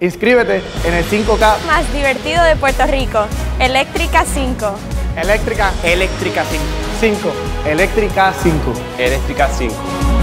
Inscríbete en el 5K más divertido de Puerto Rico. Eléctrica 5. Eléctrica Eléctrica 5. 5. Eléctrica 5. Eléctrica 5.